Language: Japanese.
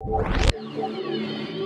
you